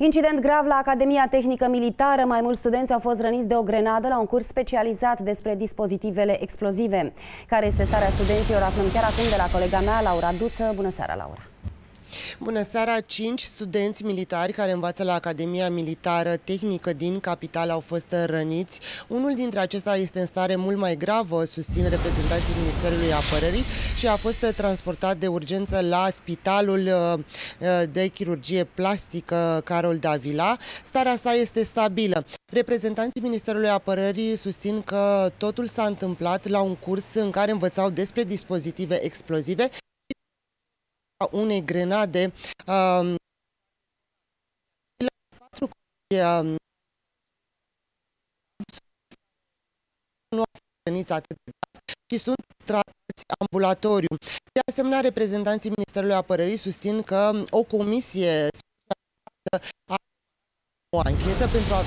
Incident grav la Academia Tehnică Militară. Mai mulți studenți au fost răniți de o grenadă la un curs specializat despre dispozitivele explozive. Care este starea studenților? Aflăm chiar acum de la colega mea, Laura Duță. Bună seara, Laura! Bună seara! Cinci studenți militari care învață la Academia Militară Tehnică din capitală au fost răniți. Unul dintre acestea este în stare mult mai gravă, susțin reprezentanții Ministerului Apărării și a fost transportat de urgență la Spitalul uh, de Chirurgie Plastică Carol Davila. Starea sa este stabilă. Reprezentanții Ministerului Apărării susțin că totul s-a întâmplat la un curs în care învățau despre dispozitive explozive unei grenade um, patru um, nu au venit atât de și sunt tratați ambulatoriu. De asemenea, reprezentanții Ministerului Apărării susțin că o comisie specializată a o anchetă pentru a